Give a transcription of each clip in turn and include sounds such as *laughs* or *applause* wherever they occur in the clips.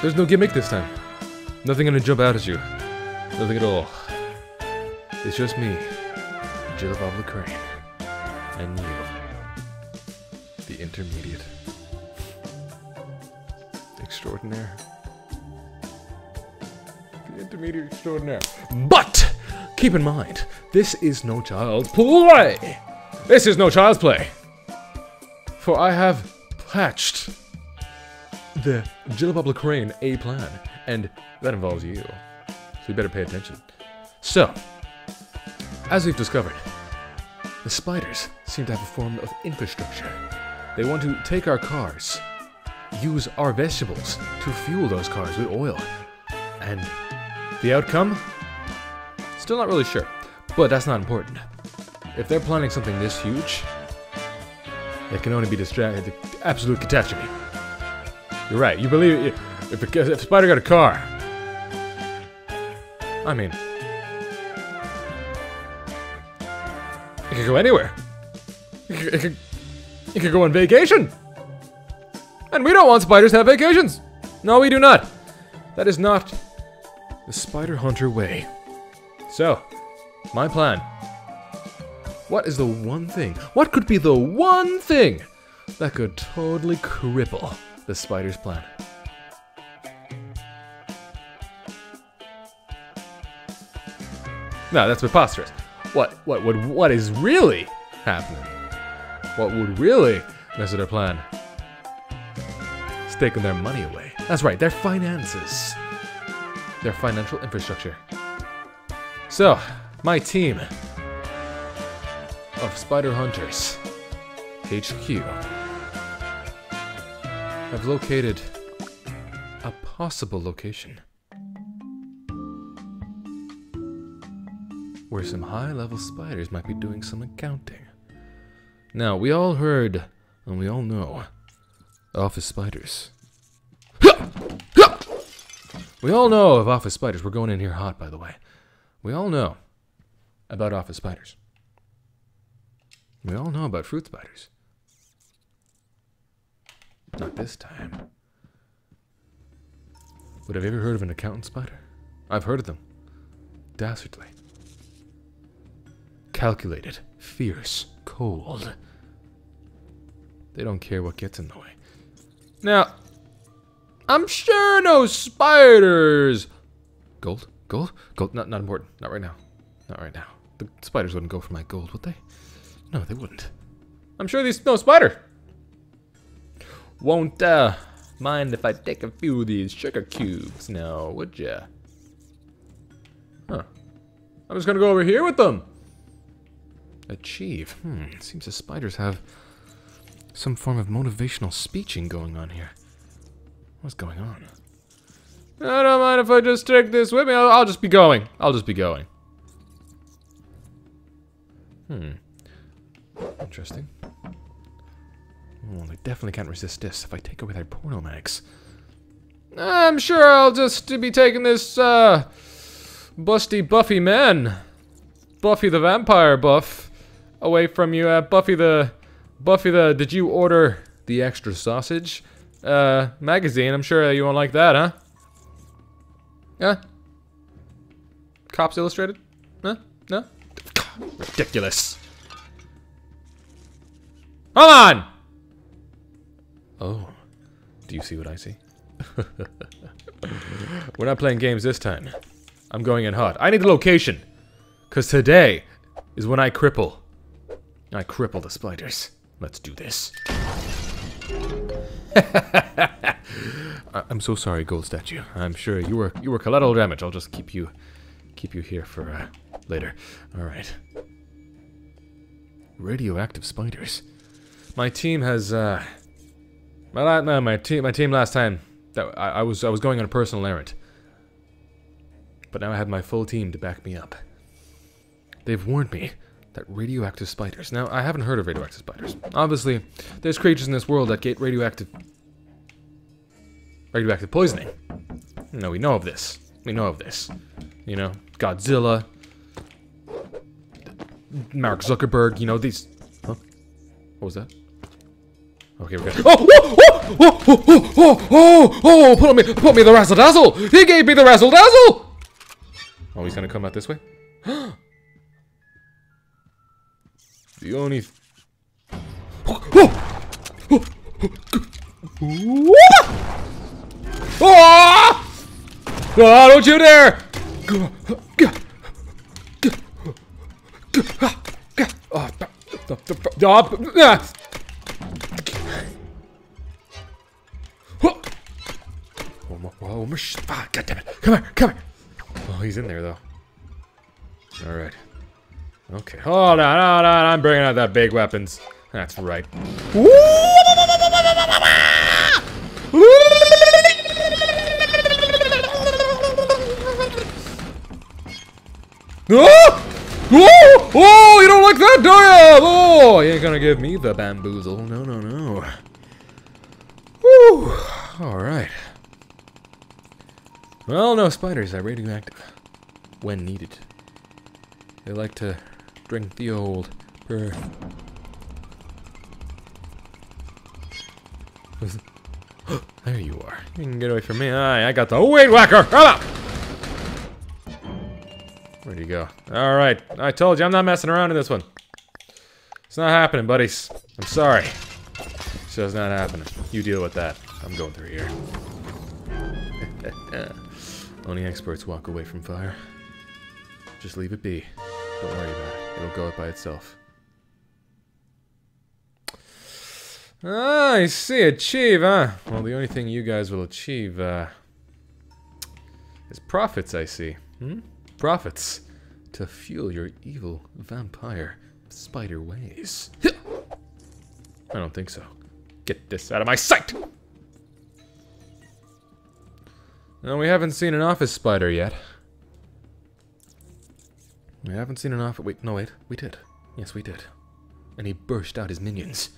There's no gimmick this time. Nothing gonna jump out at you. Nothing at all. It's just me, Jill Bob Crane, and you, the intermediate extraordinaire. The intermediate extraordinaire. But keep in mind, this is no child's play. This is no child's play. For I have patched the Jillabub Crane A plan, and that involves you. So you better pay attention. So, as we've discovered, the spiders seem to have a form of infrastructure. They want to take our cars, use our vegetables to fuel those cars with oil. And the outcome? Still not really sure, but that's not important. If they're planning something this huge, it can only be distracted. Absolute catastrophe. You're right. You believe it, if if spider got a car? I mean, it could go anywhere. It could, it could go on vacation. And we don't want spiders to have vacations. No, we do not. That is not the spider hunter way. So, my plan. What is the one thing? What could be the one thing that could totally cripple the spider's plan? No, that's preposterous. What what would what is really happening? What would really mess with their plan? It's taking their money away. That's right, their finances. Their financial infrastructure. So, my team of Spider Hunters HQ have located a possible location where some high level spiders might be doing some accounting. Now, we all heard and we all know office spiders. We all know of office spiders. We're going in here hot, by the way. We all know about office spiders. We all know about fruit spiders. Not this time. But have ever heard of an accountant spider? I've heard of them. Dastardly. Calculated. Fierce. Cold. They don't care what gets in the way. Now, I'm sure no spiders. Gold? Gold? Gold? Not, not important. Not right now. Not right now. The spiders wouldn't go for my gold, would they? No, they wouldn't. I'm sure these no spider. Won't uh mind if I take a few of these sugar cubes now, would ya? Huh. I'm just gonna go over here with them. Achieve. Hmm. Seems the spiders have some form of motivational speeching going on here. What's going on? I don't mind if I just take this with me. I'll, I'll just be going. I'll just be going. Hmm. Interesting. Oh, they definitely can't resist this if I take away their porno mags. I'm sure I'll just be taking this, uh, busty Buffy man. Buffy the vampire buff away from you. Uh, Buffy the, Buffy the, did you order the extra sausage? Uh, magazine. I'm sure you won't like that, huh? Yeah? Cops Illustrated? Huh? No? Ridiculous. Come on! Oh. Do you see what I see? *laughs* We're not playing games this time. I'm going in hot. I need the location. Because today is when I cripple. I cripple the spiders. Let's do this. *laughs* I'm so sorry, gold statue. I'm sure you were you were collateral damage. I'll just keep you keep you here for uh, later. All right. Radioactive spiders. My team has uh, my no, my team my team last time that I, I was I was going on a personal errand, but now I have my full team to back me up. They've warned me that radioactive spiders. Now, I haven't heard of radioactive spiders. Obviously, there's creatures in this world that get radioactive radioactive poisoning. No, we know of this. We know of this. You know, Godzilla, Mark Zuckerberg, you know, these... Huh? What was that? Okay, we're good. Oh, oh, oh, oh, oh, oh, oh, oh, put me, put me the razzle dazzle. He gave me the razzle dazzle. Oh, he's gonna come out this way. *gasps* the only. Oh, oh, oh, oh, don't you dare! Oh, Ah, God damn it. Come here, come here. Oh, he's in there, though. All right. Okay. Hold on, hold on. I'm bringing out that big weapons. That's right. Oh! Oh! Oh! You don't like that, do you? Oh! You ain't gonna give me the bamboozle. No, no, no. Woo! Alright. Well, no, spiders are radioactive. When needed. They like to drink the old *gasps* there you are. You can get away from me. I, I got the weed whacker. Come on. Where'd you go? All right. I told you I'm not messing around in this one. It's not happening, buddies. I'm sorry. It's just not happening. You deal with that. I'm going through here. *laughs* Only experts walk away from fire. Just leave it be. Don't worry about it. It'll go out by itself. Ah, I see. Achieve, huh? Well, the only thing you guys will achieve, uh, is profits, I see. Hmm? Profits. To fuel your evil vampire spider ways. I don't think so. Get this out of my sight! No, we haven't seen an office spider yet. We haven't seen an office- wait, no wait, we did. Yes, we did. And he burst out his minions.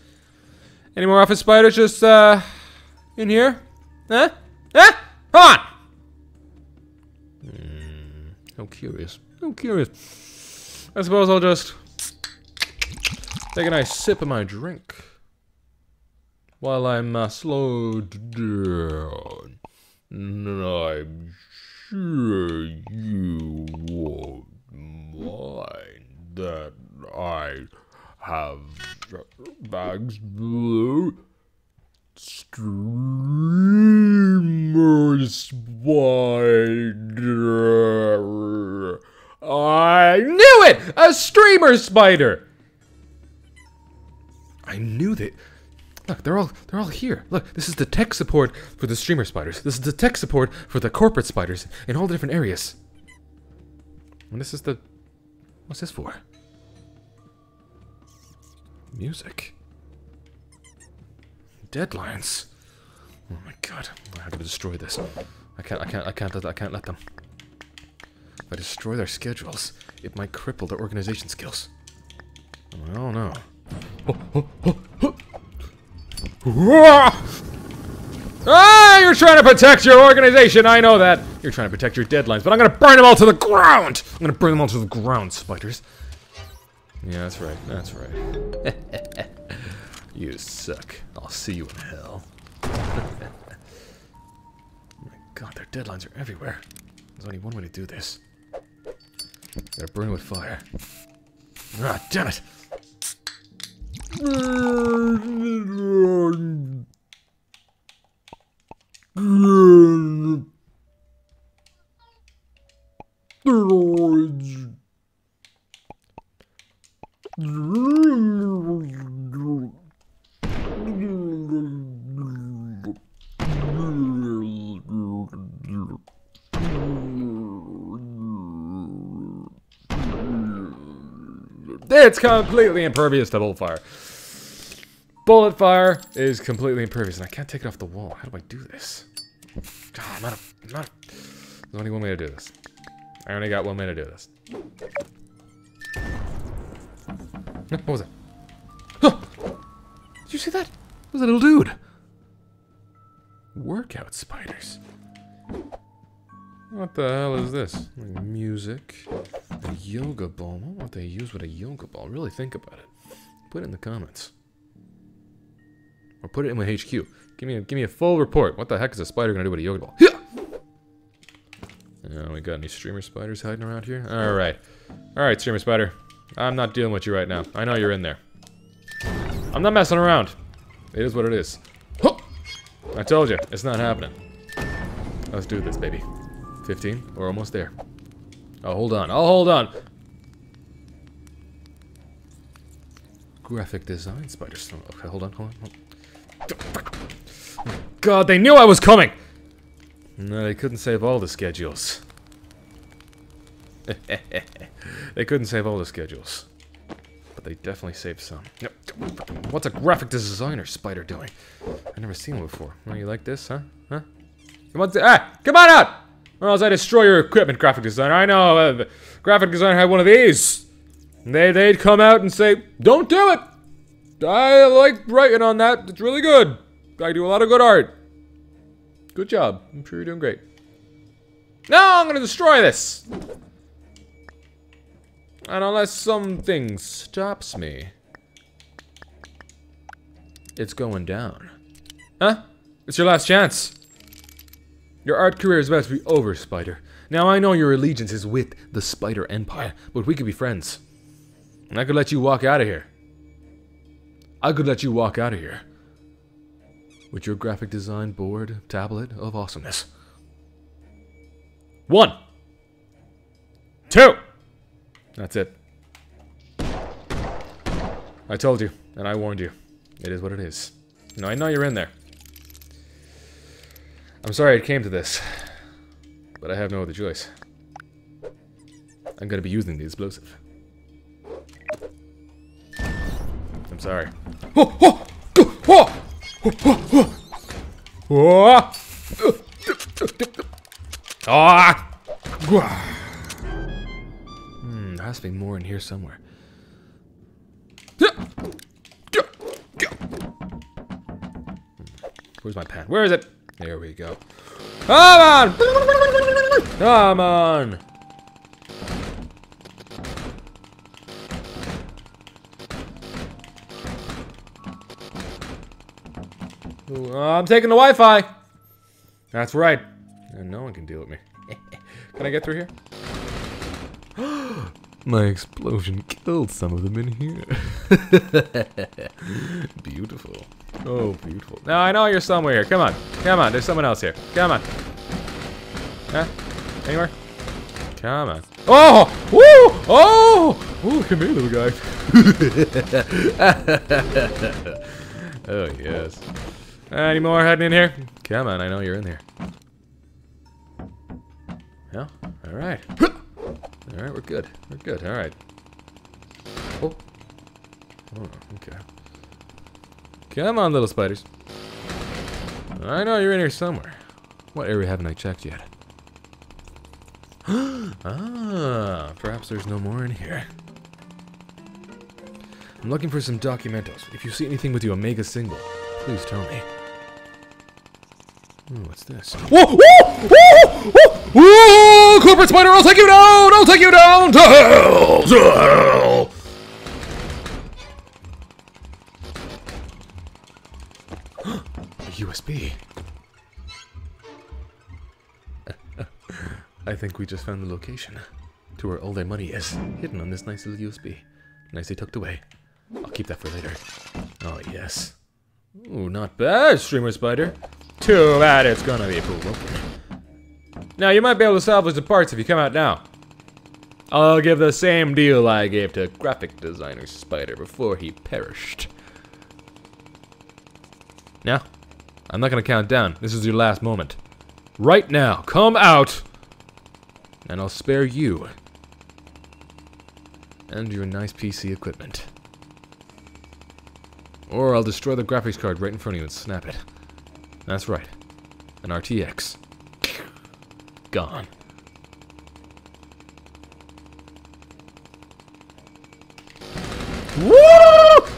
Any more office spiders just, uh, in here? Huh? Huh? Come on! Hmm, how curious. How curious. I suppose I'll just take a nice sip of my drink while I'm uh, slowed down. I'm sure you won't mind that I have bags blue streamer spider. I knew it! A streamer spider! I knew that. Look, they're all they're all here. Look, this is the tech support for the streamer spiders. This is the tech support for the corporate spiders in all the different areas. And this is the what's this for? Music. Deadlines. Oh my god, I have to destroy this. I can't I can't I can't let I can't let them. If I destroy their schedules, it might cripple their organization skills. Oh, oh, oh, oh. Ah, you're trying to protect your organization. I know that. You're trying to protect your deadlines, but I'm gonna burn them all to the ground. I'm gonna burn them all to the ground, spiders. Yeah, that's right. That's right. *laughs* you suck. I'll see you in hell. *laughs* my god, their deadlines are everywhere. There's only one way to do this. Gotta burn with fire. Ah, damn it! It's completely impervious to bullet fire. Bullet fire is completely impervious, and I can't take it off the wall. How do I do this? God, I'm not a, I'm not a, There's only one way to do this. I only got one way to do this. What was that? Huh! Did you see that? It was a little dude. Workout spiders. What the hell is this? Music. A yoga ball. What would they use with a yoga ball? Really think about it. Put it in the comments. Or put it in with HQ. Give me a, give me a full report. What the heck is a spider gonna do with a yoga ball? Yeah! Oh, we got any streamer spiders hiding around here? Alright. Alright, streamer spider. I'm not dealing with you right now. I know you're in there. I'm not messing around. It is what it is. I told you, it's not happening. Let's do this, baby. 15? We're almost there. Oh, hold on. Oh, hold on. Graphic design spider stone. Okay, hold on, hold on. Hold on. God, they knew I was coming! No, they couldn't save all the schedules. *laughs* they couldn't save all the schedules. But they definitely saved some. Yep. What's a graphic designer spider doing? I've never seen one before. Oh, you like this, huh? Huh? Come on, ah, come on out! Or else I destroy your equipment, graphic designer. I know, uh, graphic designer had one of these. They, they'd come out and say, don't do it! I like writing on that, it's really good. I do a lot of good art. Good job. I'm sure you're doing great. Now I'm gonna destroy this! And unless something stops me, it's going down. Huh? It's your last chance. Your art career is about to be over, Spider. Now I know your allegiance is with the Spider Empire, but we could be friends. And I could let you walk out of here. I could let you walk out of here. With your graphic design board, tablet of awesomeness. One. Two. That's it. I told you, and I warned you. It is what it is. No, I know you're in there. I'm sorry it came to this, but I have no other choice. I'm gonna be using the explosive. Sorry. Ah! Hmm, there has to be more in here somewhere. Where's my pen? Where is it? There we go. Come on! Come on! Ooh, I'm taking the Wi-Fi. That's right. And no one can deal with me. *laughs* can I get through here? *gasps* My explosion killed some of them in here. *laughs* beautiful. Oh, beautiful. Now I know you're somewhere here. Come on. Come on. There's someone else here. Come on. Huh? Anywhere? Come on. Oh! Woo! Oh! Oh, come here, little guy. *laughs* oh, yes. Any more heading in here? Come on, I know you're in there. Yeah? Alright. Alright, we're good. We're good. Alright. Oh. Oh, okay. Come on, little spiders. I know you're in here somewhere. What area haven't I checked yet? *gasps* ah, perhaps there's no more in here. I'm looking for some documentos. If you see anything with the Omega Single, please tell me. Ooh, what's this? Whoa! Whoa! Whoa! Whoa! Whoa! Corporate spider, I'll take you down! I'll take you down to hell! To hell! A USB. I think we just found the location to where all their money is, hidden on this nice little USB. Nicely tucked away. I'll keep that for later. Oh, yes. Ooh, not bad, Streamer Spider. Too bad it's gonna be broken. Now, you might be able to salvage the parts if you come out now. I'll give the same deal I gave to graphic designer Spider before he perished. Now, I'm not gonna count down. This is your last moment. Right now, come out! And I'll spare you. And your nice PC equipment. Or I'll destroy the graphics card right in front of you and snap it. That's right. An RTX. Gone. Woo!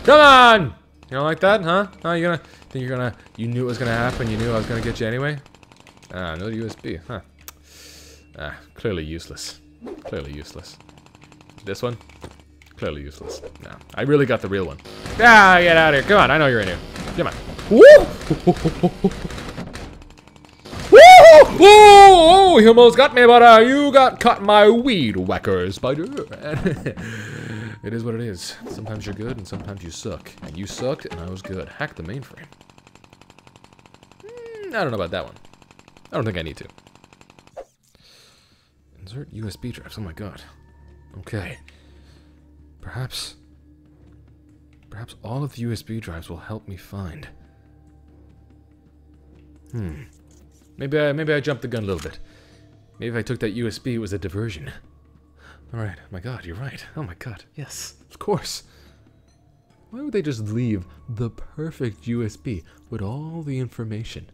Come on! You don't like that, huh? Huh? You gonna think you're gonna? You knew it was gonna happen. You knew I was gonna get you anyway. Ah, no USB, huh? Ah, clearly useless. Clearly useless. This one, clearly useless. No, I really got the real one. Ah, get out of here! Come on, I know you're in here. Come on. Woo! Woo! Oh, he almost got me, but uh, you got caught my weed whacker, spider. it is what it is. Sometimes you're good, and sometimes you suck. And you sucked, and I was good. Hack the mainframe. Mm, I don't know about that one. I don't think I need to. Insert USB drives. Oh my god. Okay. Perhaps... Perhaps all of the USB drives will help me find... Hmm. Maybe I, maybe I jumped the gun a little bit. Maybe if I took that USB, it was a diversion. Alright, Oh my god, you're right. Oh my god, yes, of course. Why would they just leave the perfect USB with all the information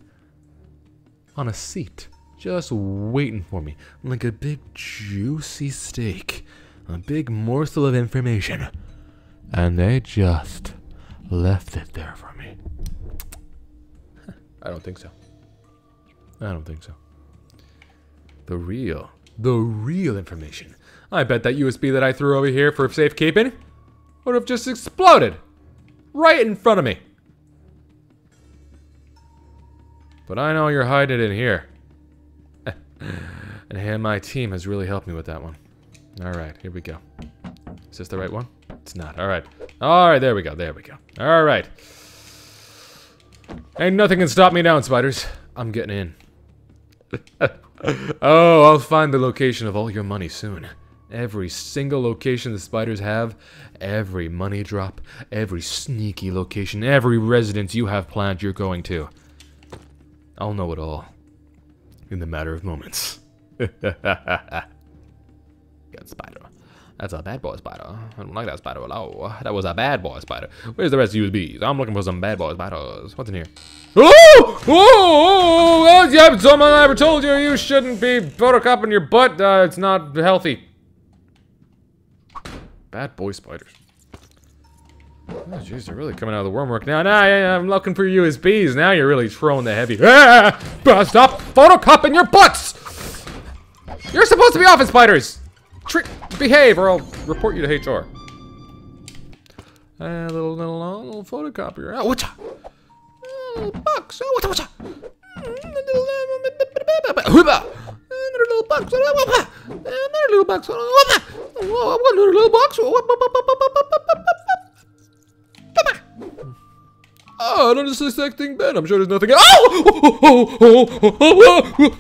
on a seat, just waiting for me, like a big juicy steak, a big morsel of information, and they just left it there for me? I don't think so. I don't think so. The real, the real information. I bet that USB that I threw over here for safekeeping would have just exploded. Right in front of me. But I know you're hiding it in here. *laughs* and hey, my team has really helped me with that one. Alright, here we go. Is this the right one? It's not. Alright. Alright, there we go. There we go. Alright. Ain't nothing can stop me now, spiders. I'm getting in. *laughs* oh, I'll find the location of all your money soon. Every single location the spiders have, every money drop, every sneaky location, every residence you have planned you're going to. I'll know it all. In the matter of moments. *laughs* Good spider. That's a bad boy spider. I don't like that spider at all. That was a bad boy spider. Where's the rest of USBs? I'm looking for some bad boy spiders. What's in here? Oh! Oh! oh, yeah, someone ever told you you shouldn't be photocopying your butt. Uh, it's not healthy. Bad boy spiders. Oh, jeez, they're really coming out of the wormwork now. Now, I'm looking for USBs. Now you're really throwing the heavy. Ah! Stop photocopying your butts! You're supposed to be office spiders! Trick, behave, or I'll report you to HR. A little, little, little, photocopier. Ah, oh, what's uh, ah, mm, Little box. Oh, what's whatcha? Another little box. Ah, another little box. Another little box. Oh, I don't suspecting Ben. I'm sure there's nothing. Oh! oh, oh, oh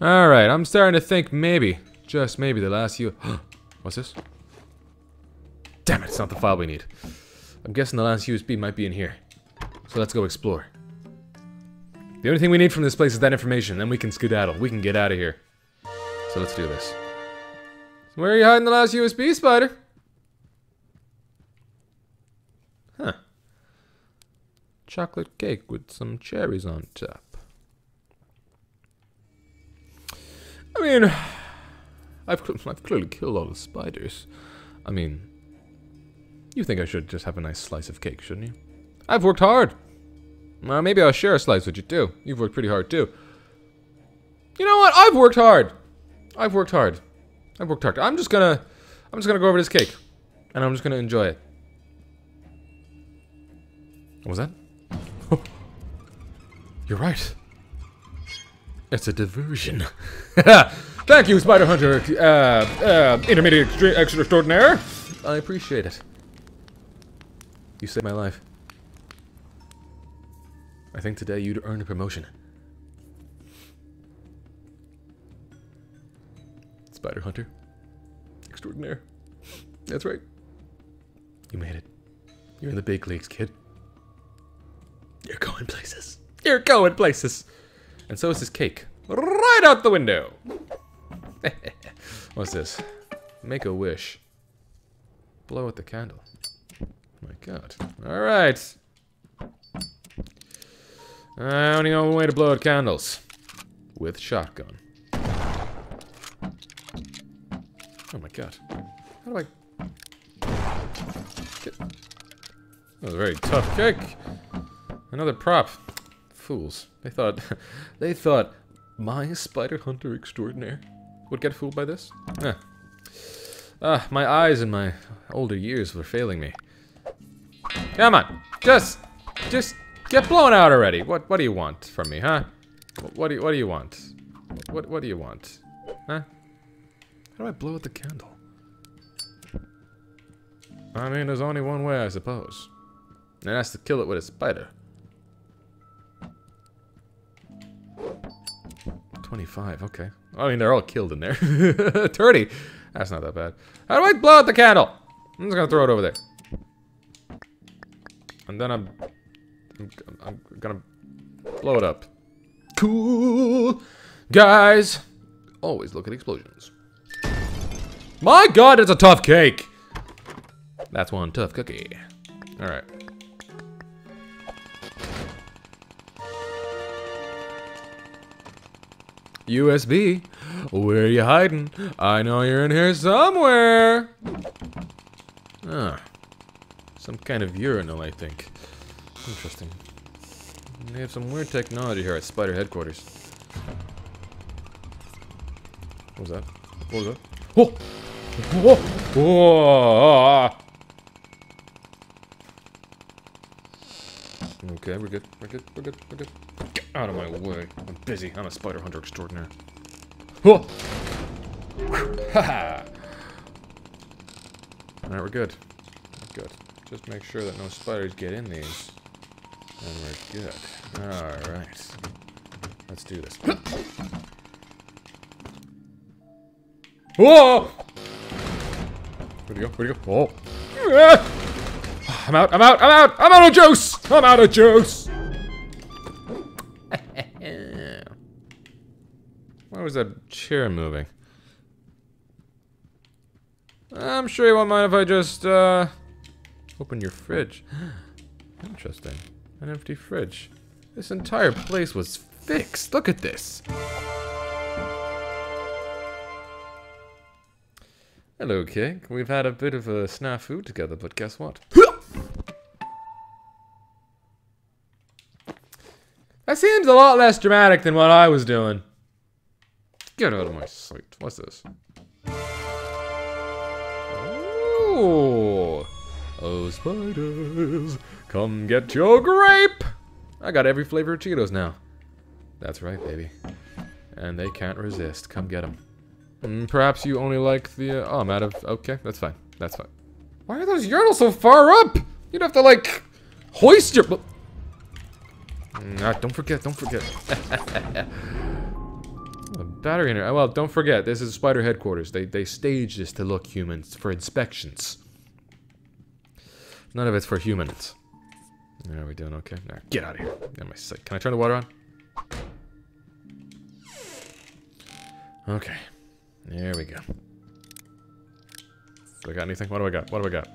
Alright, I'm starting to think maybe, just maybe, the last few... *gasps* What's this? Damn it, it's not the file we need. I'm guessing the last USB might be in here. So let's go explore. The only thing we need from this place is that information, then we can skedaddle. We can get out of here. So let's do this. Where are you hiding the last USB, Spider? Huh. Chocolate cake with some cherries on top. I mean, *sighs* I've, I've clearly killed all the spiders. I mean, you think I should just have a nice slice of cake, shouldn't you? I've worked hard. Well, maybe I'll share a slice with you too. You've worked pretty hard too. You know what? I've worked hard. I've worked hard. I've worked hard. I'm just gonna, I'm just gonna go over this cake, and I'm just gonna enjoy it. What was that? *laughs* You're right. It's a diversion. *laughs* Thank you, Spider Hunter, uh, uh, intermediate extra, extra extraordinaire. I appreciate it. You saved my life. I think today you'd earn a promotion. Spider Hunter. Extraordinaire. That's right. You made it. You're in the big leagues, kid. You're going places. You're going places. And so is this cake. Right out the window. *laughs* What's this? Make a wish. Blow out the candle. my god. Alright. I uh, only know one way to blow out candles. With shotgun. Oh my god. How do I... Get... That was a very tough kick. Another prop. Fools. They thought... *laughs* they thought my spider hunter extraordinaire would get fooled by this? Ah, my eyes in my older years were failing me. Come on, just, just get blown out already. What, what do you want from me, huh? What, what do you, what do you want? What, what do you want, huh? How do I blow out the candle? I mean, there's only one way, I suppose. And that's to kill it with a spider. 25, okay. I mean, they're all killed in there. *laughs* 30! That's not that bad. How do I blow out the candle? I'm just gonna throw it over there. And then I'm... I'm, I'm gonna blow it up. Cool! Guys! Always look at explosions. My god, it's a tough cake! That's one tough cookie. Alright. USB, where are you hiding? I know you're in here somewhere. Ah, some kind of urinal, I think. Interesting. They have some weird technology here at Spider headquarters. What was that? What was that? Oh! Whoa! Whoa! Okay, we're good. We're good. We're good. We're good. Get out of my way. I'm busy. I'm a spider hunter extraordinaire. Oh! *laughs* Haha! Alright, we're good. Good. Just make sure that no spiders get in these. And we're good. Alright. Let's do this. *gasps* Whoa! Where'd he go? Where'd he go? Oh! I'm out, I'm out, I'm out! I'm out of juice! I'm out of juice! *laughs* Why was that chair moving? I'm sure you won't mind if I just, uh... Open your fridge. *gasps* Interesting. An empty fridge. This entire place was fixed. Look at this. Hello, Cake. We've had a bit of a snafu together, but guess what? *gasps* *gasps* That seems a lot less dramatic than what I was doing. Get out of my sight. What's this? Oh, oh spiders, come get your grape. I got every flavor of Cheetos now. That's right, baby. And they can't resist. Come get them. Mm, perhaps you only like the... Uh, oh, I'm out of... Okay, that's fine. That's fine. Why are those urinals so far up? You'd have to, like, hoist your... Mm, don't forget, don't forget. *laughs* A battery in here. Well, don't forget, this is Spider headquarters. They they stage this to look human for inspections. None of it's for humans. Are we doing okay? Nah, get out of here. Get my sight. Can I turn the water on? Okay. There we go. Do I got anything? What do I got? What do I got?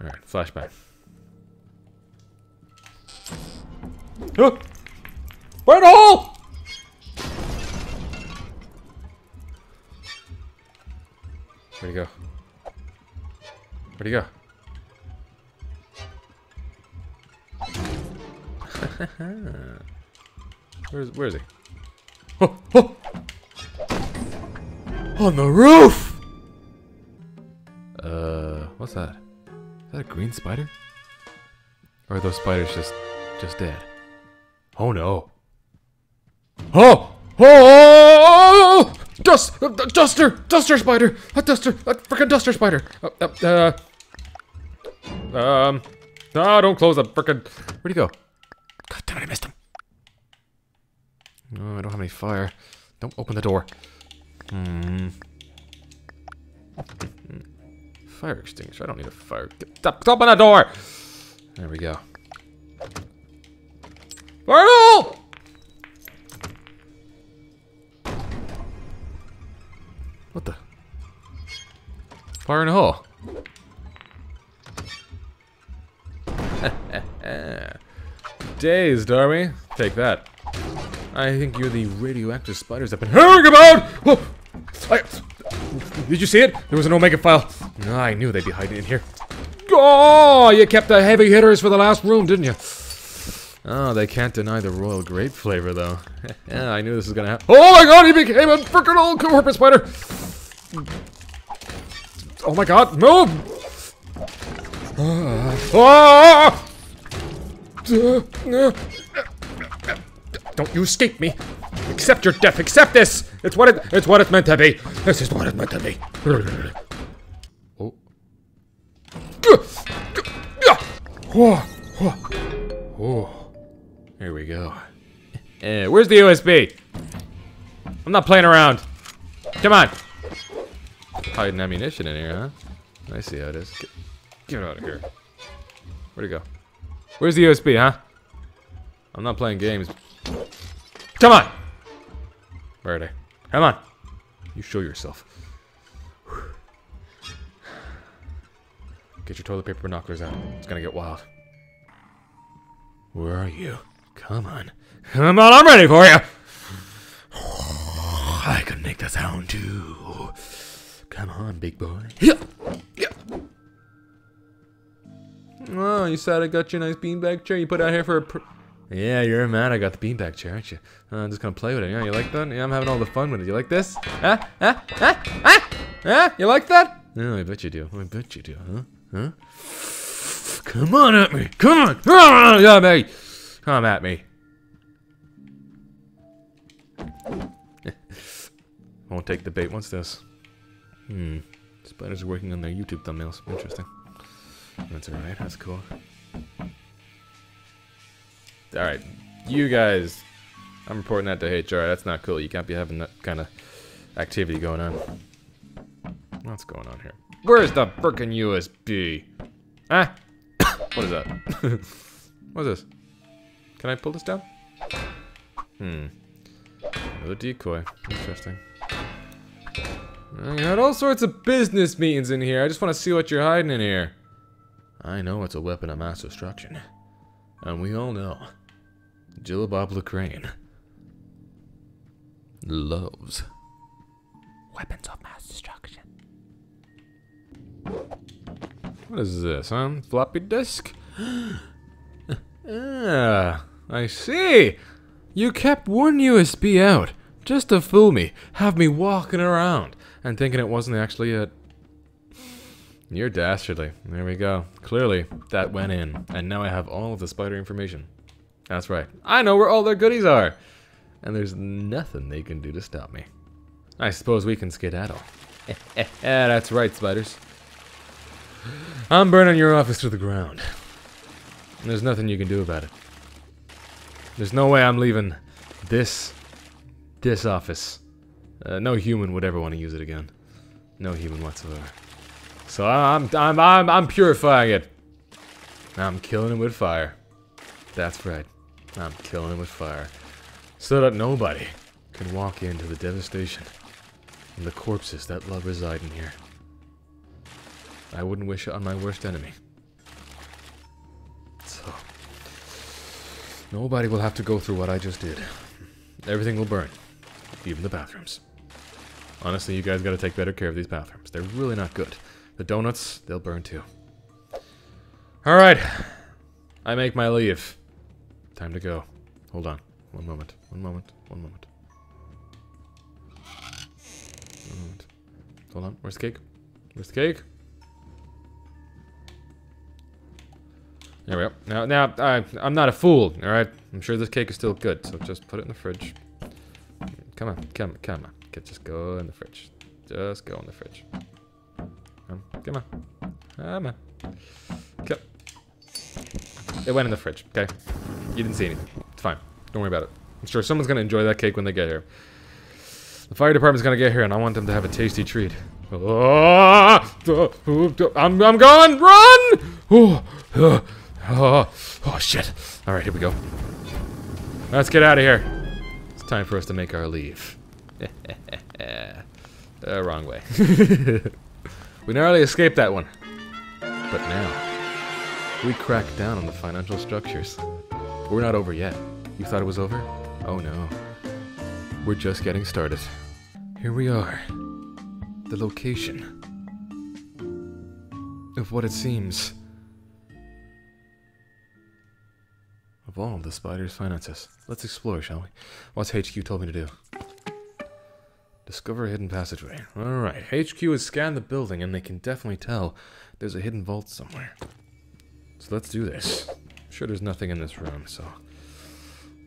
Alright, flashback. Oh! Burn hole! Where'd he go? Where'd he go? *laughs* Where's where is he? Oh, oh! On the roof! Uh, what's that? Is that a green spider? Or are those spiders just just dead? Oh no. Oh! Oh! Dust! Uh, duster! Duster spider! A duster! A freaking duster spider! Uh, uh, uh, um. Ah, don't close the freaking. Where'd he go? God damn it, I missed him. No, I don't have any fire. Don't open the door. Hmm. Fire extinguisher. I don't need a fire. Stop! Stop on the door! There we go. Arnold! What the? Fire in a hole. *laughs* Dazed, are we? Take that. I think you're the radioactive spiders I've been hearing about! Whoa! I, did you see it? There was an Omega file. I knew they'd be hiding in here. Oh, you kept the heavy hitters for the last room, didn't you? Oh, they can't deny the royal grape flavor, though. *laughs* yeah, I knew this was gonna happen. Oh my god, he became a freaking old corporate spider! Oh my god, move! Ah! Don't you escape me! Accept your death! Accept this! It's what it it's what it's meant to be! This is what it's meant to be! Oh. Oh. Here we go. Eh, where's the USB? I'm not playing around. Come on. Hiding ammunition in here, huh? I see how it is. Get, get out of here. Where'd it go? Where's the USB, huh? I'm not playing games. Come on! Where are they? Come on! You show yourself. Get your toilet paper binoculars out. It's gonna get wild. Where are you? Come on. Come on, I'm ready for you! *sighs* I can make the sound too. Come on, big boy. Yeah. Yeah. Oh, you said I got you a nice beanbag chair you put out here for a Yeah, you're mad I got the beanbag chair, aren't you? Uh, I'm just gonna play with it. Yeah, you like that? Yeah, I'm having all the fun with it. You like this? Huh? Huh? Huh? Huh? Huh? You like that? No, I bet you do. I bet you do, huh? Huh? Come on at me! Come on! Come on at me! Come at me. *laughs* Won't take the bait. What's this? Hmm. Spiders are working on their YouTube thumbnails. Interesting. That's alright. That's cool. Alright. You guys. I'm reporting that to HR. That's not cool. You can't be having that kind of activity going on. What's going on here? Where's the frickin' USB? Ah! *coughs* what is that? *coughs* what is this? Can I pull this down? Hmm. Another decoy. Interesting. I got all sorts of business meetings in here. I just want to see what you're hiding in here. I know it's a weapon of mass destruction. And we all know Jillabob Crane loves weapons of mass destruction. What is this, huh? Floppy disk? *gasps* ah, I see. You kept one USB out just to fool me, have me walking around and thinking it wasn't actually it. You're dastardly. There we go. Clearly, that went in, and now I have all of the spider information. That's right. I know where all their goodies are! And there's nothing they can do to stop me. I suppose we can skedaddle. *laughs* that's right, spiders. I'm burning your office to the ground. There's nothing you can do about it. There's no way I'm leaving this, this office. Uh, no human would ever want to use it again. No human whatsoever. So I'm, I'm, I'm, I'm purifying it. I'm killing it with fire. That's right. I'm killing it with fire. So that nobody can walk into the devastation and the corpses that love reside in here. I wouldn't wish it on my worst enemy. Nobody will have to go through what I just did. Everything will burn, even the bathrooms. Honestly, you guys gotta take better care of these bathrooms. They're really not good. The donuts, they'll burn too. Alright. I make my leave. Time to go. Hold on. One moment. One moment. One moment. One moment. Hold on. Where's the cake? Where's the cake? There we go. Now, now, I, I'm not a fool, alright? I'm sure this cake is still good, so just put it in the fridge. Come on, come come on. Just go in the fridge. Just go in the fridge. Come, come on. Come on. It went in the fridge, okay? You didn't see anything. It's fine. Don't worry about it. I'm sure someone's gonna enjoy that cake when they get here. The fire department's gonna get here, and I want them to have a tasty treat. Oh, I'm, I'm going! Run! Oh, oh, oh, oh, shit. Alright, here we go. Let's get out of here. It's time for us to make our leave. *laughs* uh, wrong way. *laughs* we narrowly escaped that one. But now, we crack down on the financial structures. We're not over yet. You thought it was over? Oh no. We're just getting started. Here we are. The location of what it seems of all the spider's finances. Let's explore, shall we? What's HQ told me to do? Discover a hidden passageway. Alright, HQ has scanned the building and they can definitely tell there's a hidden vault somewhere. So let's do this. I'm sure there's nothing in this room, so...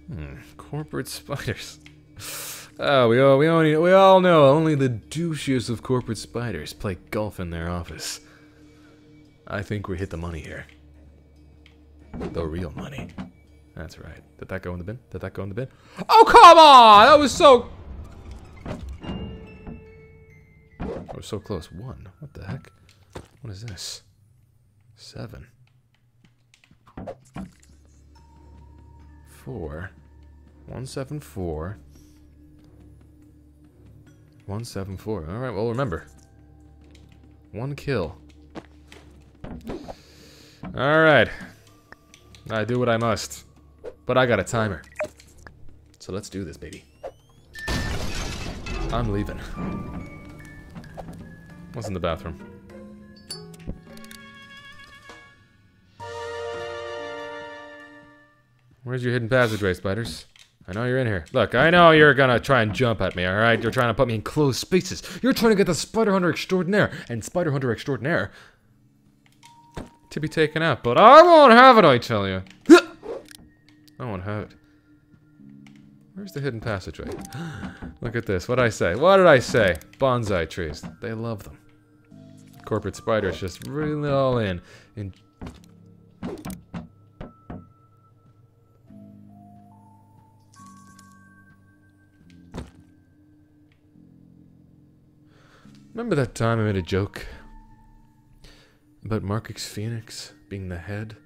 Hmm, corporate spiders. Oh, *laughs* we all, we, we all know only the douchiest of corporate spiders play golf in their office. I think we hit the money here. The real money. That's right. Did that go in the bin? Did that go in the bin? Oh, come on! That was so... That was so close. One. What the heck? What is this? Seven. Four. One, seven, four. 174. Alright, well, remember. One kill. Alright. I do what I must. But I got a timer. So let's do this, baby. I'm leaving. What's in the bathroom? Where's your hidden passageway, spiders? I know you're in here. Look, I know you're gonna try and jump at me, alright? You're trying to put me in closed spaces. You're trying to get the Spider Hunter Extraordinaire and Spider Hunter Extraordinaire to be taken out. But I won't have it, I tell you. Oh, I won't. Where's the hidden passageway? *gasps* Look at this. What did I say? What did I say? Bonsai trees. They love them. Corporate spiders just really all in. in Remember that time I made a joke about Markix Phoenix being the head?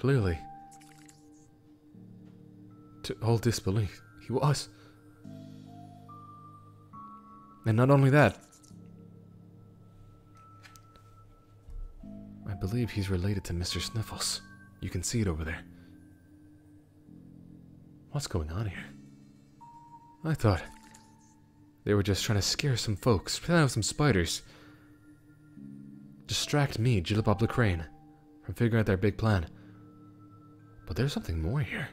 Clearly, to all disbelief, he was. And not only that, I believe he's related to Mr. Sniffles. You can see it over there. What's going on here? I thought they were just trying to scare some folks, play out some spiders. Distract me, Jillabub the Crane, from figuring out their big plan. But there's something more here.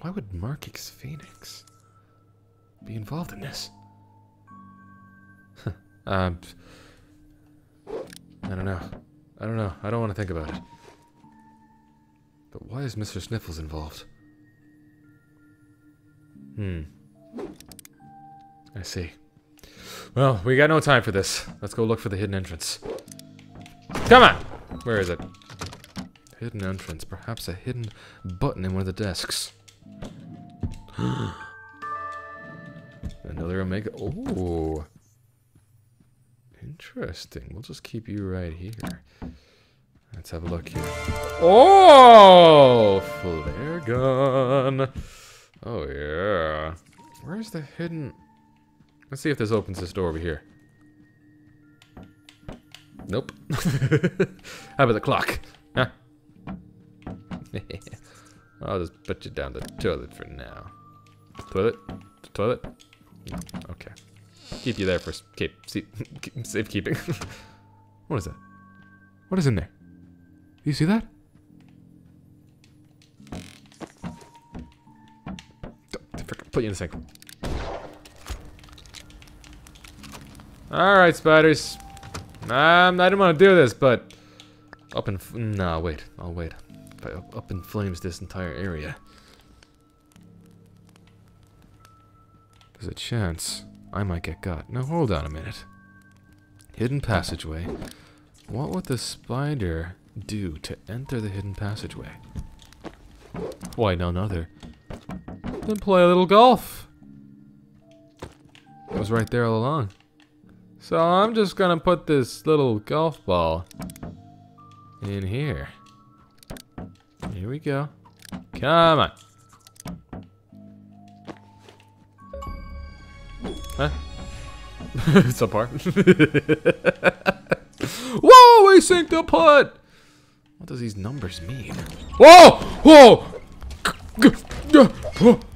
Why would Markix Phoenix be involved in this? *laughs* um, I don't know. I don't know. I don't want to think about it. But why is Mr. Sniffles involved? Hmm. I see. Well, we got no time for this. Let's go look for the hidden entrance. Come on! Where is it? Hidden entrance. Perhaps a hidden button in one of the desks. *gasps* Another Omega. Oh. Interesting. We'll just keep you right here. Let's have a look here. Oh! Flare gun. Oh, yeah. Where's the hidden... Let's see if this opens this door over here. Nope. *laughs* How about the clock? Huh? *laughs* I'll just put you down the toilet for now. Toilet? Toilet? Mm, okay. Keep you there for *laughs* keep, safekeeping. what is that? What is in there? You see that? Put you in the sink. Alright, spiders. Um, I didn't want to do this, but... Up in... No, wait. I'll wait. If I up, in flames this entire area. There's a chance I might get got. Now, hold on a minute. Hidden passageway. What would the spider do to enter the hidden passageway? Why, none other then play a little golf. It was right there all along. So I'm just gonna put this little golf ball in here. Here we go. Come on. Huh? it's a par. Whoa, we synced the putt! What does these numbers mean? Whoa! Whoa! Oh,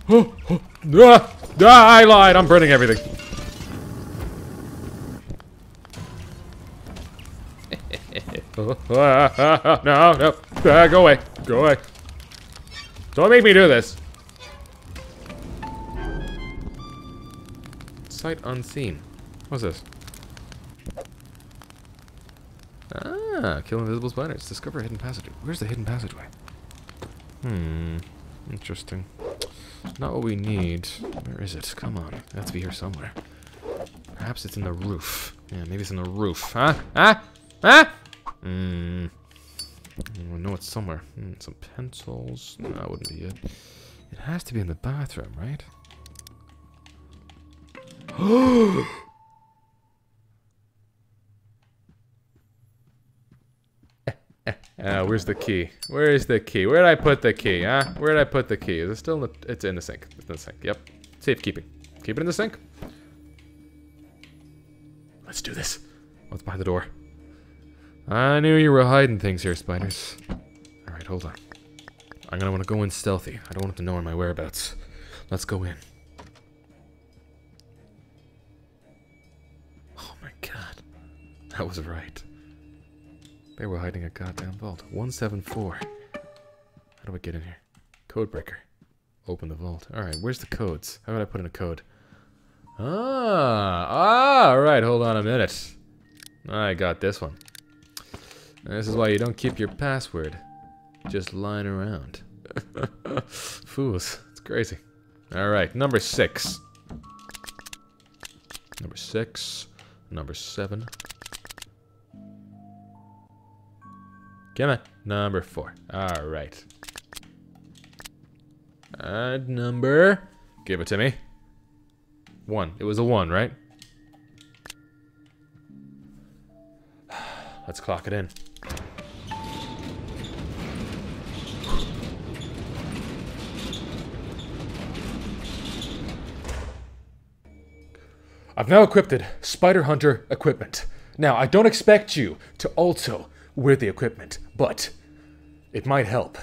oh, ah, ah, I lied. I'm burning everything. *laughs* no, no. Ah, go away. Go away. Don't make me do this. Sight unseen. What's this? Ah, kill invisible spiders. Discover a hidden passageway. Where's the hidden passageway? Hmm. Interesting. Not what we need. Where is it? Come on. It has to be here somewhere. Perhaps it's in the roof. Yeah, maybe it's in the roof. Huh? Huh? Huh? Hmm. I know it's somewhere. Hmm, some pencils. No, that wouldn't be it. It has to be in the bathroom, right? *gasps* Uh, where's the key? Where is the key? Where did I put the key, huh? Where did I put the key? Is it still in the... It's in the sink. It's in the sink. Yep. Safekeeping. Keep it in the sink. Let's do this. What's behind the door? I knew you were hiding things here, spiders. Alright, hold on. I'm gonna want to go in stealthy. I don't want them to know my whereabouts. Let's go in. Oh my god. That was right. They were hiding a goddamn vault. 174. How do I get in here? Code breaker. Open the vault. Alright, where's the codes? How would I put in a code? Ah, ah, alright, hold on a minute. I got this one. This is why you don't keep your password. Just lying around. *laughs* Fools. It's crazy. Alright, number six. Number six. Number seven. Come on. Number four. Alright. And number... Give it to me. One. It was a one, right? *sighs* Let's clock it in. I've now equipped it Spider Hunter equipment. Now, I don't expect you to also wear the equipment, but it might help.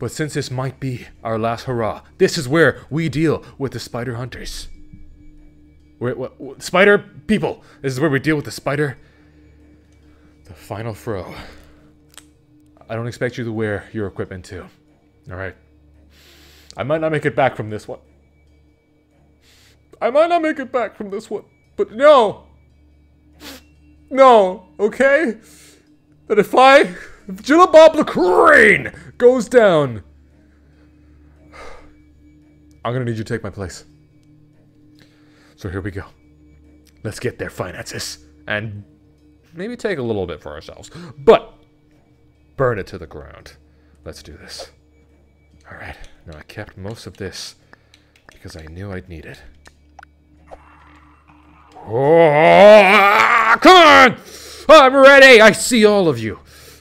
But since this might be our last hurrah, this is where we deal with the spider hunters. Spider people. This is where we deal with the spider. The final throw. I don't expect you to wear your equipment too. Alright. I might not make it back from this one. I might not make it back from this one. But no! No, okay? That if I, if Jillabob the Crane goes down, I'm gonna need you to take my place. So here we go. Let's get their finances and maybe take a little bit for ourselves, but burn it to the ground. Let's do this. All right. Now I kept most of this because I knew I'd need it. Oh, come on! I'm ready! I see all of you.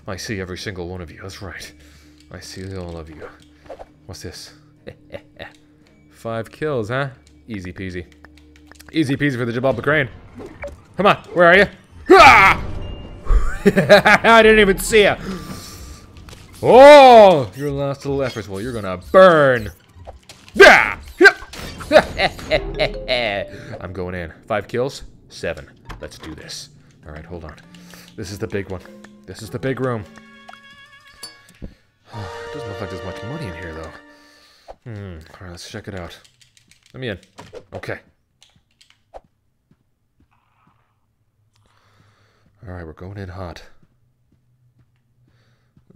I see every single one of you. That's right. I see all of you. What's this? *laughs* Five kills, huh? Easy peasy. Easy peasy for the Jabal Crane. Come on, where are you? *laughs* I didn't even see you. Oh, your last little efforts. Well, you're gonna burn. Yeah. *laughs* I'm going in. Five kills, seven. Let's do this. All right, hold on. This is the big one. This is the big room. *sighs* it doesn't look like there's much money in here, though. Hmm. All right, let's check it out. Let me in. Okay. All right, we're going in hot.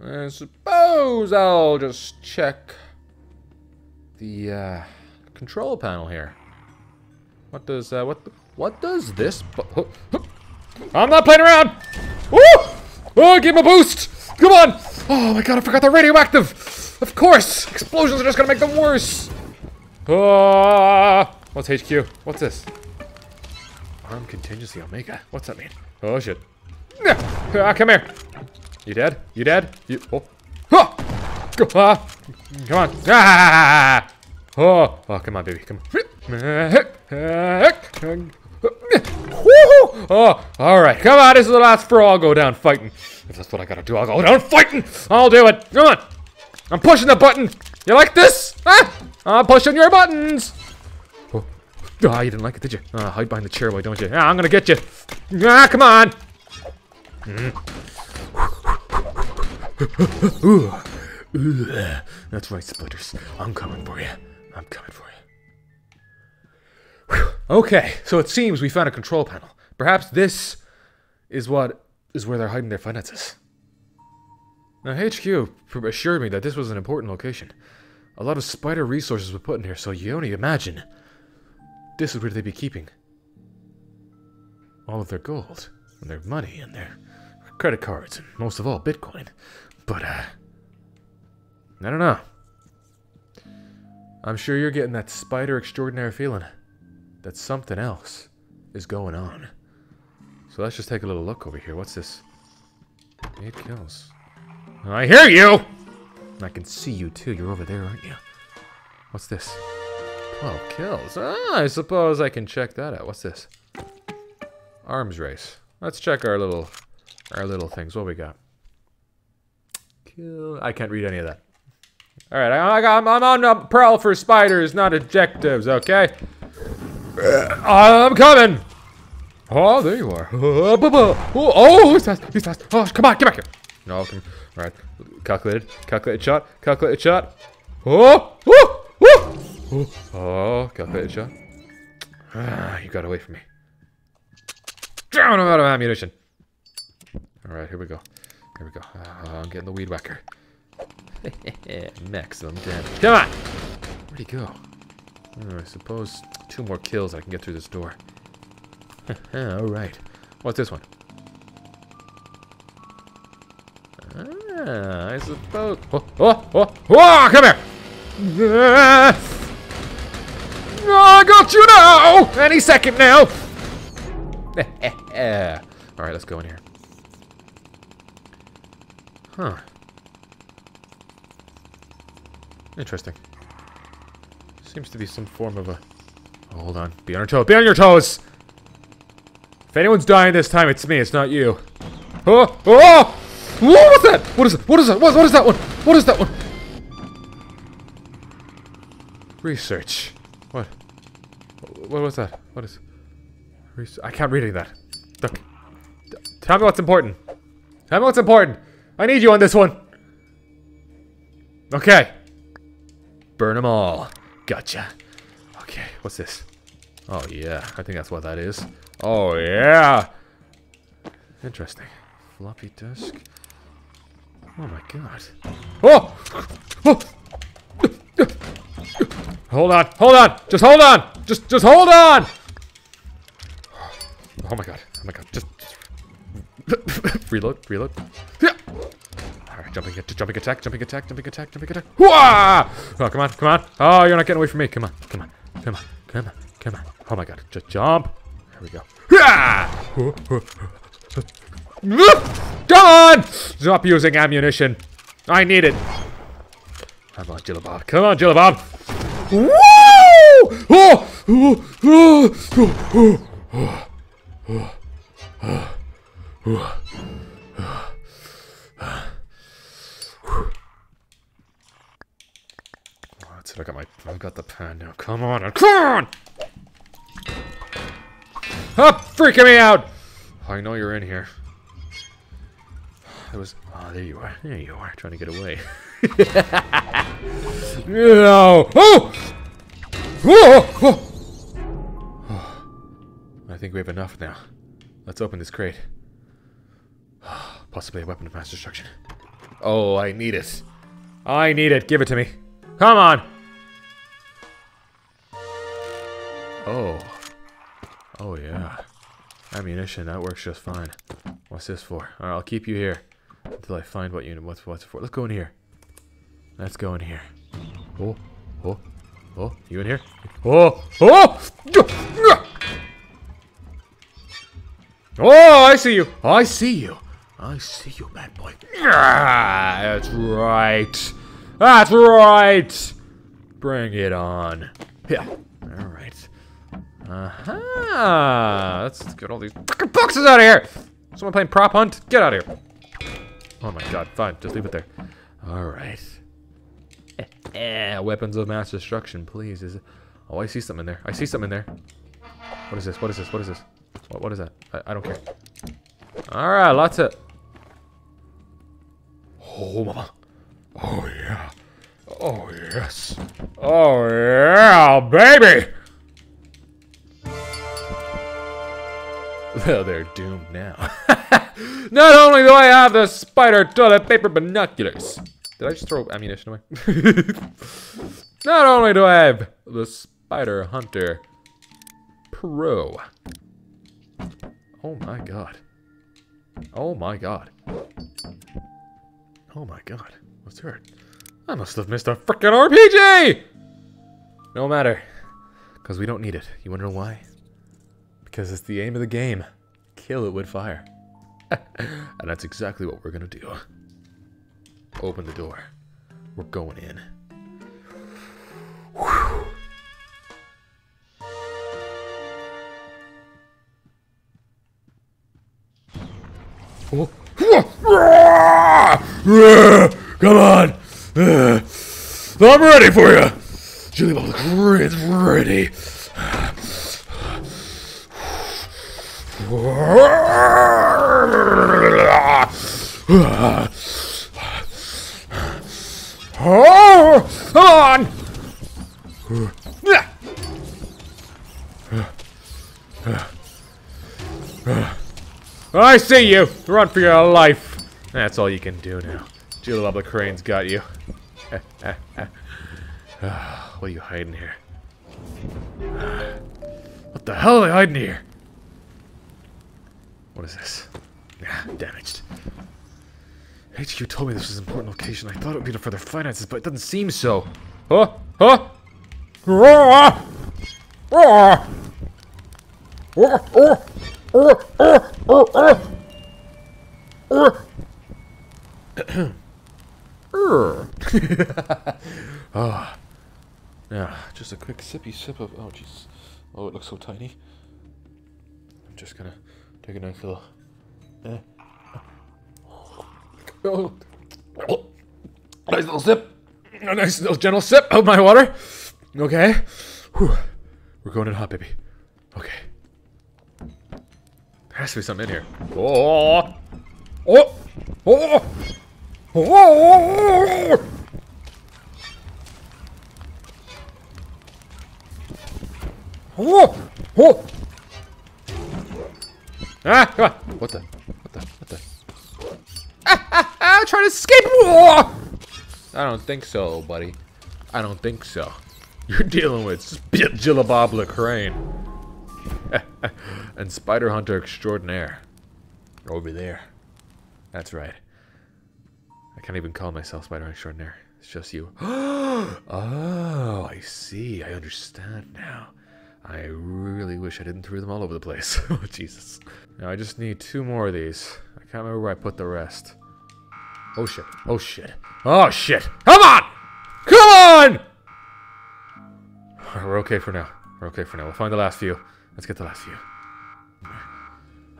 I suppose I'll just check the uh, control panel here. What does uh, what what does this? I'm not playing around. Woo! Oh, give him a boost! Come on! Oh my god, I forgot they're radioactive! Of course! Explosions are just gonna make them worse! Ah! What's HQ? What's this? Arm contingency Omega. What's that mean? Oh shit. Ah, come here! You dead? You dead? You oh. Ah! Come on! Ah! Oh, oh, come on, baby, come on. Oh, all right. Come on, this is the last throw. I'll go down fighting. If that's what I gotta do, I'll go down fighting. I'll do it. Come on. I'm pushing the button. You like this? Huh? I'm pushing your buttons. Oh, oh you didn't like it, did you? Oh, hide behind the chair, why don't you? Ah, I'm gonna get you. Ah, come on. Mm. Ugh. That's right, Splitters. I'm coming for you. I'm coming for you. Whew. Okay, so it seems we found a control panel. Perhaps this is what is where they're hiding their finances. Now, HQ assured me that this was an important location. A lot of spider resources were put in here, so you only imagine this is where they'd be keeping all of their gold, and their money, and their credit cards, and most of all, Bitcoin. But, uh, I don't know. I'm sure you're getting that spider extraordinary feeling that something else is going on. So let's just take a little look over here. What's this? Eight kills. I hear you! I can see you too. You're over there, aren't you? What's this? 12 kills. Ah, I suppose I can check that out. What's this? Arms race. Let's check our little our little things. What we got? Kill. I can't read any of that. All right, I, I, I'm, I'm on a prowl for spiders, not objectives. Okay. I'm coming. Oh, there you are. Oh, oh, he's fast. He's fast. Oh, come on, get back here. No, come. All right. Calculated. Calculated shot. Calculated shot. Oh, oh, oh. Oh, oh calculated shot. Ah, you got away from me. Down, I'm out of ammunition. All right, here we go. Here we go. Uh, I'm getting the weed whacker. *laughs* Maximum damage. Come on! Where'd he go? Oh, I suppose two more kills I can get through this door. *laughs* Alright. What's this one? Ah, I suppose... Oh, oh, oh, oh, come here! Yes! Oh, I got you now! Any second now! *laughs* Alright, let's go in here. Huh. Interesting. Seems to be some form of a... Oh, hold on. Be on your toes. Be on your toes! If anyone's dying this time, it's me. It's not you. Oh! Oh! oh! Whoa, what's that? What is it? What is that? What, what is that one? What is that one? Research. What? What was that? What is... Research. I can't read any of that. Look. Tell me what's important. Tell me what's important. I need you on this one. Okay. Burn them all. Gotcha. Okay, what's this? Oh, yeah. I think that's what that is. Oh, yeah. Interesting. Floppy disk. Oh, my God. Oh! oh! Hold on. Hold on. Just hold on. Just, just hold on. Oh, my God. Oh, my God. Just, just *laughs* reload. Reload. Yeah. Ah, jumping, jumping attack, jumping attack, jumping attack, jumping attack. Hooah! Oh, come on, come on. Oh, you're not getting away from me. Come on, come on, come on, come on, come on. Oh my god, just jump. There we go. *laughs* Come on! Stop using ammunition. I need it. Come on, Jillabob. Come on, Jillabob. Woo! Oh! Oh! Oh! Oh! Oh! Oh! Oh! I got my, I've got the pan now. Come on, come on! Stop freaking me out! I know you're in here. It was, oh, there you are. There you are, trying to get away. *laughs* no! Oh! Oh! oh! I think we have enough now. Let's open this crate. *sighs* Possibly a weapon of mass destruction. Oh, I need it. I need it. Give it to me. Come on! Oh. Oh, yeah. Ammunition, that works just fine. What's this for? Alright, I'll keep you here. Until I find what unit, what's, what's for. Let's go in here. Let's go in here. Oh, oh, oh, you in here? Oh, oh! Oh, I see you. I see you. I see you, bad boy. That's right. That's right. Bring it on. Yeah. All right. Uh-huh. Let's get all these fucking boxes out of here! Someone playing prop hunt? Get out of here. Oh my god, fine. Just leave it there. Alright. *laughs* Weapons of mass destruction, please. Is it... Oh, I see something in there. I see something in there. What is this? What is this? What is this? What, what is that? I, I don't care. Alright, lots of... Oh, mama. Oh yeah. Oh yes. Oh yeah, baby! They're doomed now. *laughs* Not only do I have the spider toilet paper binoculars. Did I just throw ammunition away? *laughs* Not only do I have the spider hunter pro. Oh my god. Oh my god. Oh my god. What's that? I must have missed a freaking RPG! No matter. Because we don't need it. You know why? Because it's the aim of the game. Kill it with fire. *laughs* and that's exactly what we're gonna do. Open the door. We're going in. Whew. Come on! I'm ready for you! Julie Bubble ready. Oh, come on! I see you! Run for your life! That's all you can do now. Julabla Crane's got you. *sighs* what are you hiding here? *sighs* What the hell are they hiding here? What is this? Yeah, damaged. HQ told me this was an important location. I thought it would be for their finances, but it doesn't seem so. Huh? Huh? Roar! Roar! Oh. Yeah, just a quick sippy sip of. Oh, jeez. Oh, it looks so tiny. I'm just gonna take a nice little. Eh. Oh. oh. Nice little sip. A nice little gentle sip of my water. Okay. Whew. We're going in hot, baby. Okay. There has to be something in here. Oh. Oh. Oh. Oh! Oh! Oh! Ah! Come on! What the? What the? What the? Ah! Ah! ah trying to escape! Oh! I don't think so, buddy. I don't think so. You're dealing with Jillabobla Crane. *laughs* and Spider Hunter Extraordinaire. Over there. That's right. I can't even call myself Spider-Man Extraordinaire. It's just you. *gasps* oh, I see. I understand now. I really wish I didn't throw them all over the place. *laughs* oh, Jesus. Now I just need two more of these. I can't remember where I put the rest. Oh, shit. Oh, shit. Oh, shit. Come on! Come on! we're okay for now. We're okay for now. We'll find the last few. Let's get the last few.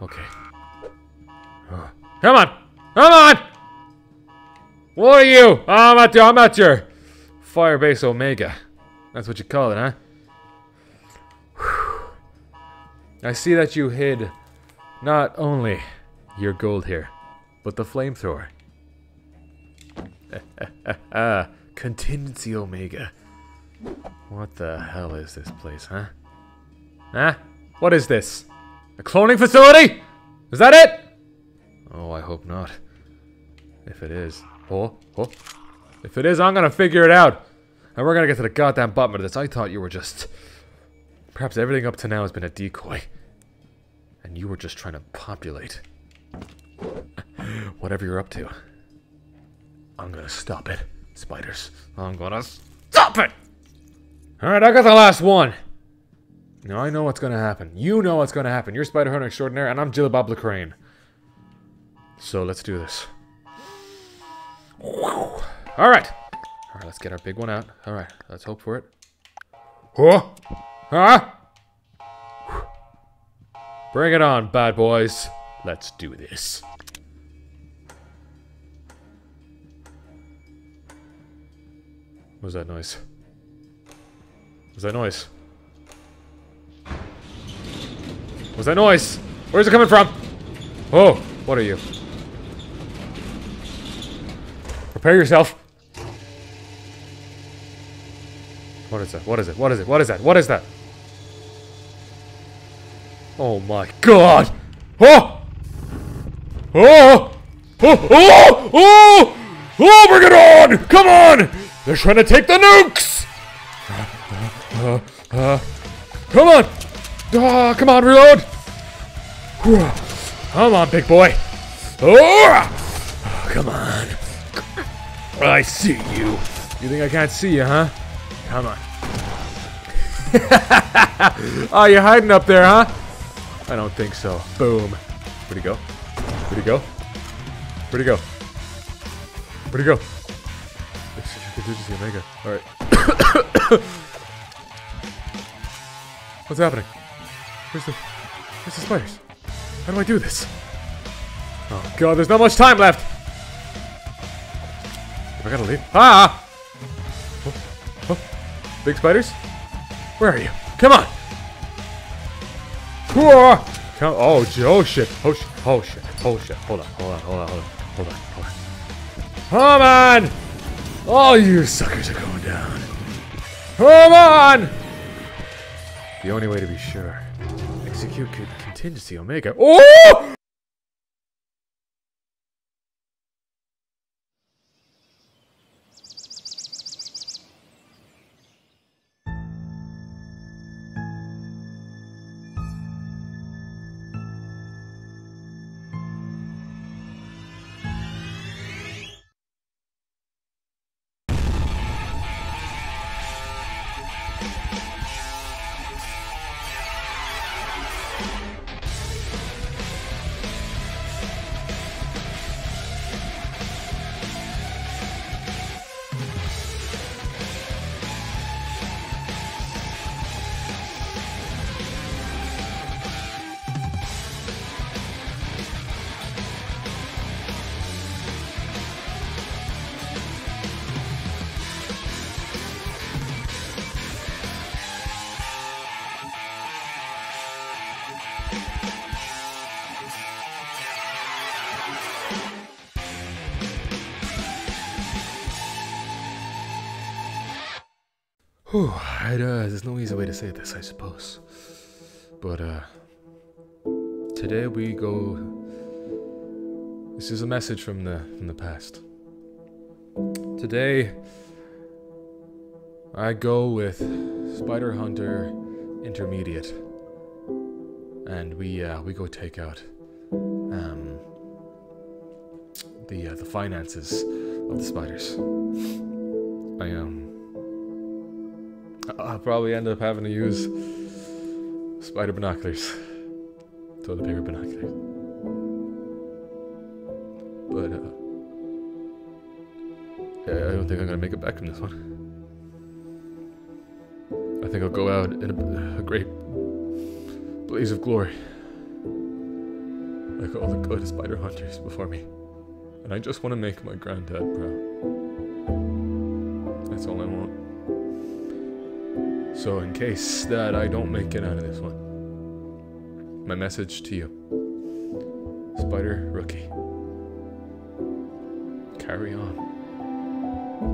Okay. Oh. Come on! Come on! What are you? I'm at your, I'm at your Firebase Omega. That's what you call it, huh? I see that you hid not only your gold here, but the flamethrower. *laughs* Contingency Omega. What the hell is this place, huh? Huh? What is this? A cloning facility? Is that it? Oh, I hope not. If it is, Oh, oh. If it is, I'm gonna figure it out. And we're gonna get to the goddamn bottom of this. I thought you were just... Perhaps everything up to now has been a decoy. And you were just trying to populate. *laughs* Whatever you're up to. I'm gonna stop it. Spiders. I'm gonna stop it! Alright, I got the last one. Now I know what's gonna happen. You know what's gonna happen. You're Spider Hunter Extraordinaire, and I'm Jillabob Crane. So let's do this. All right. All right, let's get our big one out. All right, let's hope for it. Huh? Huh? Bring it on, bad boys. Let's do this. What was that noise? What was that noise? What was that noise? Where's it coming from? Oh, what are you? Prepare yourself. What is that? What is it? What is it? What is that? What is that? Oh my god! Oh! Oh! Oh! Oh! Oh! Oh! Bring it on! Come on! They're trying to take the nukes! Uh, uh, come on! Ah, come on, reload! Come on, big boy! Oh! Come on! I see you. You think I can't see you, huh? Come on. oh, *laughs* you're hiding up there, huh? I don't think so. Boom. Where'd he go? Where'd he go? Where'd he go? Where'd he go? Contingency Omega. Alright. What's happening? Where's the... Where's the spiders? How do I do this? Oh god, there's not much time left! I gotta leave. Ah! Oh, oh. Big spiders? Where are you? Come on! Come, oh, oh shit. Oh shit. Oh shit. Oh shit. Hold on. Hold on. Hold on. Hold on. Hold on. Hold on. Come on! All you suckers are going down. Come on! The only way to be sure. Execute contingency Omega. Oh! I, there's no easy way to say this, I suppose. But, uh, today we go. This is a message from the from the past. Today, I go with Spider Hunter Intermediate, and we uh, we go take out um the uh, the finances of the spiders. I um. I'll probably end up having to use spider binoculars. Toilet paper binoculars. But, uh, yeah, I don't think I'm gonna make it back from this one. I think I'll go out in a, a great blaze of glory. Like all the good spider hunters before me. And I just want to make my granddad proud. That's all I want. So, in case that I don't make it out of this one, my message to you Spider Rookie. Carry on,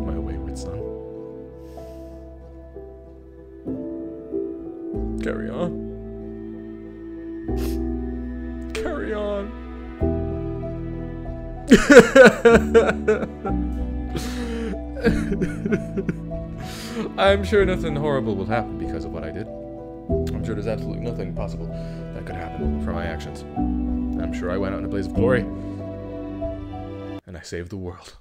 my wayward son. Carry on. Carry on. *laughs* I'm sure nothing horrible will happen because of what I did. I'm sure there's absolutely nothing possible that could happen for my actions. I'm sure I went out in a blaze of glory. And I saved the world.